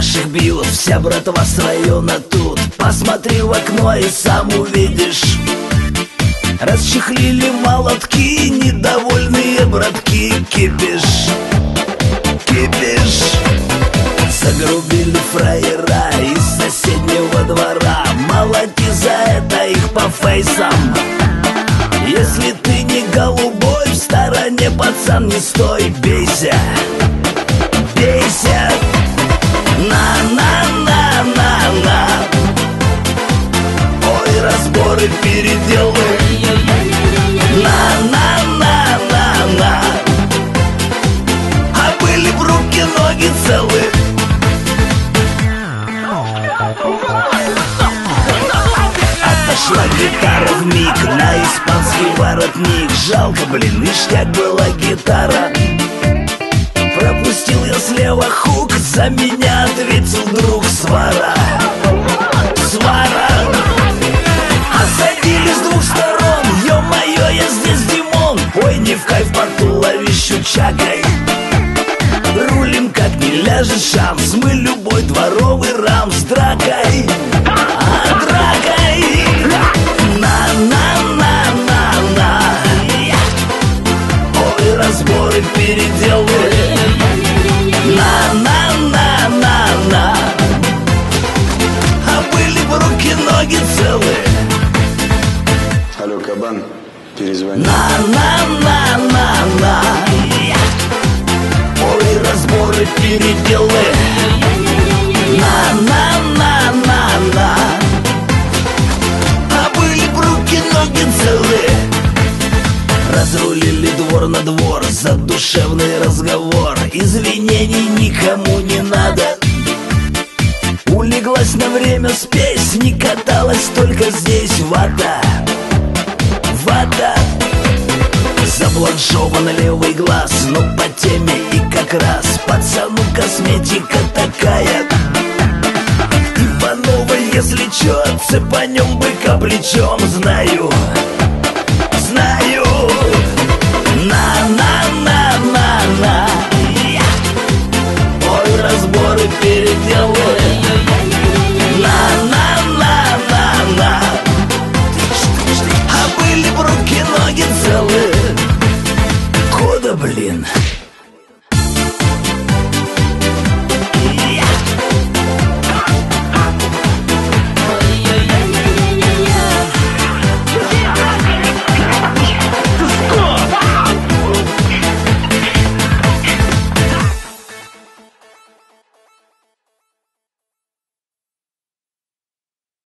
наших бьют Вся братва с района тут. Посмотри в окно и сам увидишь. Расчехлили молотки Недовольные братки. Кипиш Кипиш. Загрубили фраера из соседнего двора. Молоти за это их по фейсам. Если ты не голубой, в стороне пацан не стой, бейся Бейся На-на-на-на-на Ой, разборы, переделы На-на-на-на-на. А были в руки ноги целы. Отошла гитара в миг на испанский воротник. Жалко, блин, ништяк была гитара слева хук, за меня ответил друг свара. Свара. Осадили с двух сторон, ё-моё, я здесь Димон. Ой, не в кайф порту лови щучакой Рулим как не ляжет шанс Мы любой дворовый рам. С дракой А дракой На-на-на-на-на. Ой, разборы, переделы кабан, перезвони. На-на-на-на-на Ой, разборы, переделы. На-на-на-на-на А были б руки, ноги целые Разрулили двор на двор за душевный разговор. Извинений никому не надо. Улеглась на время спесь, не каталась только здесь Вода заблокжован левый глаз Но по теме и как раз. Пацану косметика такая. Иванова, если чё, цепанем быка плечом Знаю, знаю Berlin.